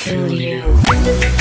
Feel you.